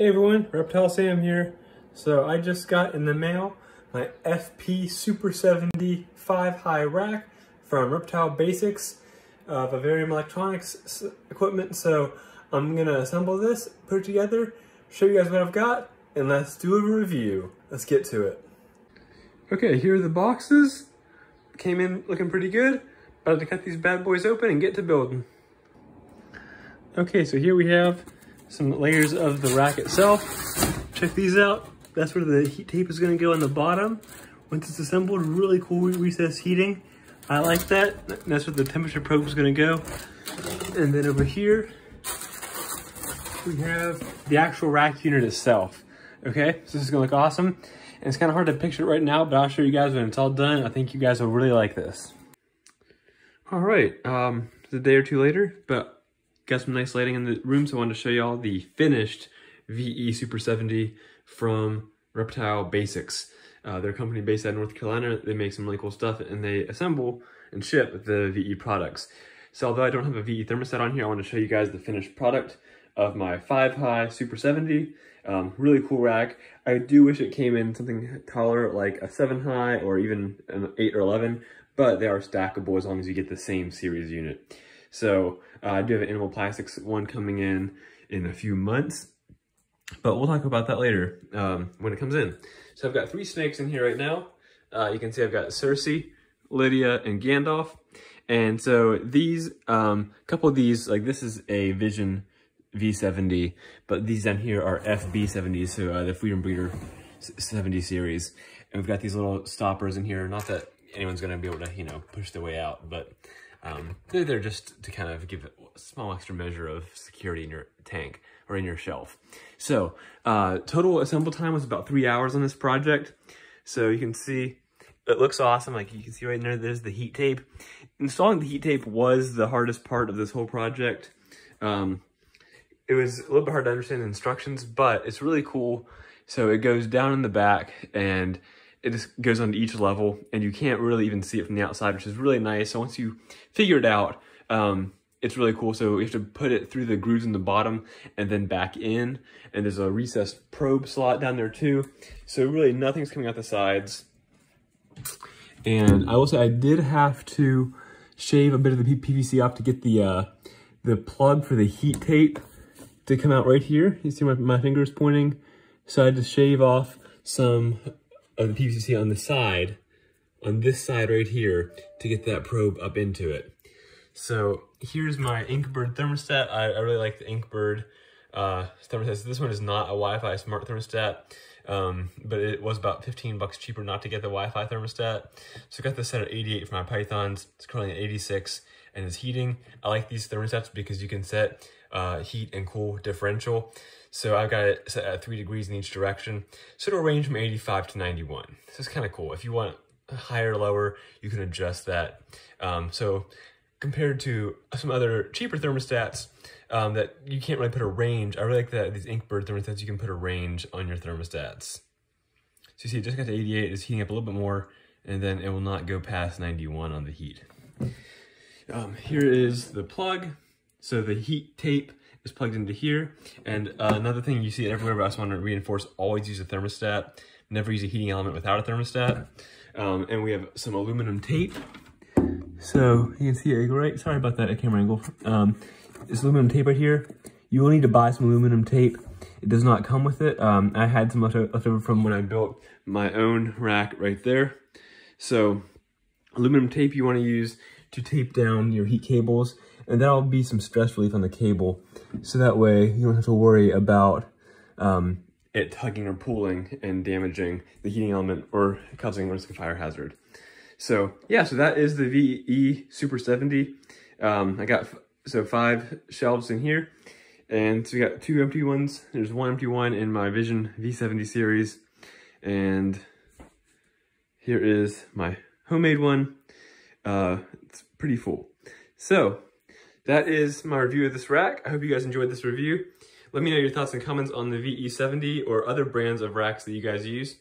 Hey everyone, Reptile Sam here. So I just got in the mail my VE Super 75 high rack from Reptile Basics of Vivarium Electronics equipment. So I'm gonna assemble this, put it together, show you guys what I've got, and let's do a review. Let's get to it. Okay, here are the boxes. Came in looking pretty good. About to cut these bad boys open and get to building. Okay, so here we have some layers of the rack itself. Check these out. That's where the heat tape is gonna go on the bottom. Once it's assembled, really cool recess heating. I like that. That's where the temperature probe is gonna go. And then over here, we have the actual rack unit itself. Okay, so this is gonna look awesome. And it's kind of hard to picture it right now, but I'll show you guys when it's all done. I think you guys will really like this. All right, um, it's a day or two later, but Got some nice lighting in the room, so I wanted to show y'all the finished VE Super 70 from Reptile Basics. Uh, they're a company based out of North Carolina. They make some really cool stuff, and they assemble and ship the VE products. So although I don't have a VE thermostat on here, I want to show you guys the finished product of my 5 high Super 70. Um, really cool rack. I do wish it came in something taller like a 7 high or even an 8 or 11, but they are stackable as long as you get the same series unit. So uh, I do have an Animal Plastics one coming in in a few months, but we'll talk about that later um, when it comes in. So I've got three snakes in here right now. Uh, you can see I've got Cersei, Lydia, and Gandalf. And so these, um, couple of these, like this is a Vision V70, but these down here are FB70s, so uh, the Freedom Breeder 70 series. And we've got these little stoppers in here. Not that anyone's to be able to, you know, push their way out, but um, they're there just to kind of give a small extra measure of security in your tank or in your shelf. So uh, total assemble time was about three hours on this project. So you can see it looks awesome. Like you can see right in there, there's the heat tape. Installing the heat tape was the hardest part of this whole project. Um, it was a little bit hard to understand the instructions, but it's really cool. So it goes down in the back and it just goes on to each level and you can't really even see it from the outside, which is really nice. So once you figure it out, um, it's really cool. So you have to put it through the grooves in the bottom and then back in. And there's a recessed probe slot down there too. So really nothing's coming out the sides. And I will say I did have to shave a bit of the PVC off to get the uh, the plug for the heat tape to come out right here. You see my, my fingers pointing? So I had to shave off some of the PVC on the side, on this side right here, to get that probe up into it. So here's my Inkbird thermostat. I, I really like the Inkbird uh, thermostat. So this one is not a Wi-Fi smart thermostat, um, but it was about 15 bucks cheaper not to get the Wi-Fi thermostat. So I got this set at 88 for my Pythons. It's currently at 86 and it's heating. I like these thermostats because you can set uh, heat and cool differential. So I've got it set at three degrees in each direction. So it'll range from 85 to 91. So it's kind of cool. If you want higher or lower, you can adjust that. Um, so compared to some other cheaper thermostats um, that you can't really put a range, I really like that these Inkbird thermostats, you can put a range on your thermostats. So you see it just got to 88, it's heating up a little bit more, and then it will not go past 91 on the heat. Um, here is the plug. So the heat tape is plugged into here. And uh, another thing you see it everywhere, but I just want to reinforce, always use a thermostat. Never use a heating element without a thermostat. Um, and we have some aluminum tape. So you can see it right, sorry about that camera angle. Um, this aluminum tape right here, you will need to buy some aluminum tape. It does not come with it. Um, I had some left over from when I built my own rack right there. So aluminum tape you want to use to tape down your heat cables and that'll be some stress relief on the cable. So that way you don't have to worry about um, it tugging or pulling and damaging the heating element or causing risk of fire hazard. So yeah, so that is the VE Super 70. Um, I got so five shelves in here and so we got two empty ones. There's one empty one in my Vision V70 series and here is my homemade one. Uh, it's pretty full. So that is my review of this rack. I hope you guys enjoyed this review. Let me know your thoughts and comments on the VE70 or other brands of racks that you guys use.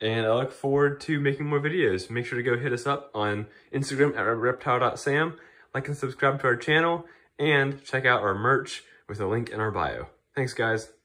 And I look forward to making more videos. Make sure to go hit us up on Instagram at reptile.sam, like and subscribe to our channel, and check out our merch with a link in our bio. Thanks, guys.